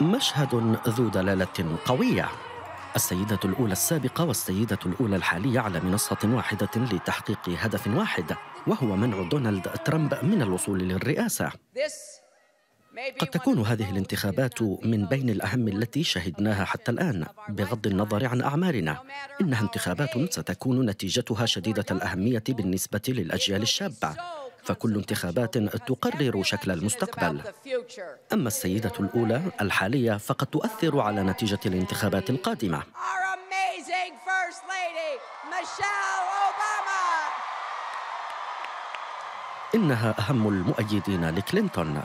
مشهد ذو دلالة قوية. السيدة الأولى السابقة والسيدة الأولى الحالية على منصة واحدة لتحقيق هدف واحد وهو منع دونالد ترامب من الوصول للرئاسة. قد تكون هذه الانتخابات من بين الأهم التي شهدناها حتى الآن بغض النظر عن أعمارنا. إنها انتخابات ستكون نتيجتها شديدة الأهمية بالنسبة للأجيال الشابة. فكل انتخابات تقرر شكل المستقبل. أما السيدة الأولى الحالية فقد تؤثر على نتيجة الانتخابات القادمة. إنها أهم المؤيدين لكلينتون.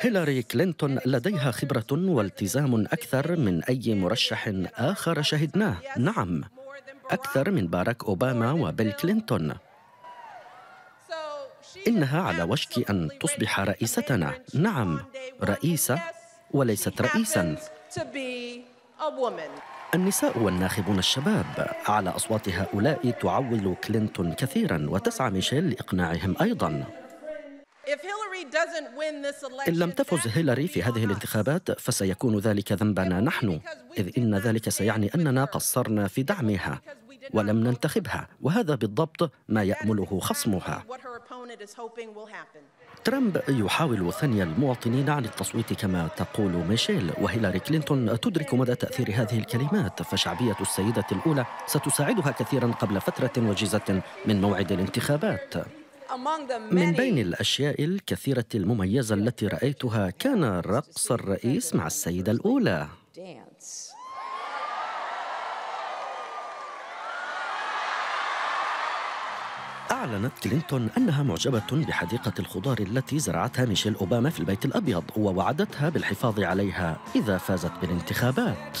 هيلاري كلينتون لديها خبرة والتزام أكثر من أي مرشح آخر شهدناه. نعم أكثر من باراك أوباما وبيل كلينتون. إنها على وشك أن تصبح رئيستنا. نعم رئيسة وليست رئيسا. النساء والناخبون الشباب على أصوات هؤلاء تعول كلينتون كثيرا وتسعى ميشيل لإقناعهم أيضا. إن لم تفز هيلاري في هذه الانتخابات فسيكون ذلك ذنبنا نحن إذ إن ذلك سيعني أننا قصرنا في دعمها ولم ننتخبها وهذا بالضبط ما يأمله خصمها. ترامب يحاول ثني المواطنين عن التصويت كما تقول ميشيل وهيلاري كلينتون تدرك مدى تأثير هذه الكلمات. فشعبية السيدة الأولى ستساعدها كثيرا قبل فترة وجيزة من موعد الانتخابات. من بين الأشياء الكثيرة المميزة التي رأيتها كان رقص الرئيس مع السيدة الأولى. أعلنت كلينتون أنها معجبة بحديقة الخضار التي زرعتها ميشيل أوباما في البيت الأبيض ووعدتها بالحفاظ عليها إذا فازت بالانتخابات.